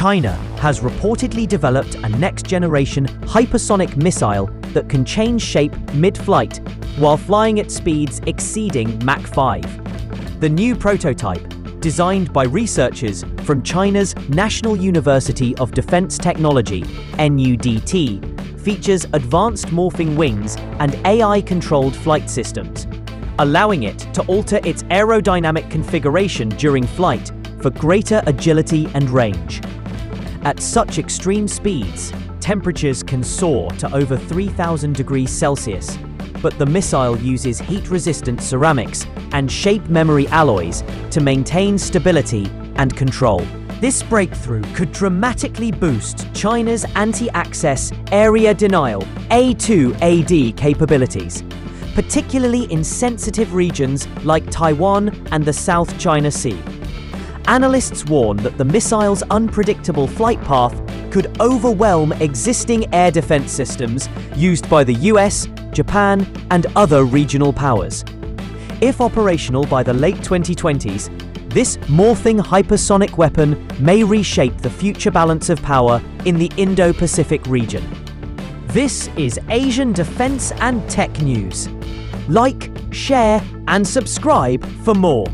China has reportedly developed a next-generation hypersonic missile that can change shape mid-flight while flying at speeds exceeding Mach 5. The new prototype, designed by researchers from China's National University of Defense Technology, NUDT, features advanced morphing wings and AI-controlled flight systems, allowing it to alter its aerodynamic configuration during flight for greater agility and range. At such extreme speeds, temperatures can soar to over 3000 degrees Celsius, but the missile uses heat-resistant ceramics and shape memory alloys to maintain stability and control. This breakthrough could dramatically boost China's anti-access area denial A2AD capabilities, particularly in sensitive regions like Taiwan and the South China Sea. Analysts warn that the missile's unpredictable flight path could overwhelm existing air defense systems used by the US, Japan, and other regional powers. If operational by the late 2020s, this morphing hypersonic weapon may reshape the future balance of power in the Indo-Pacific region. This is Asian Defense and Tech News. Like, share, and subscribe for more.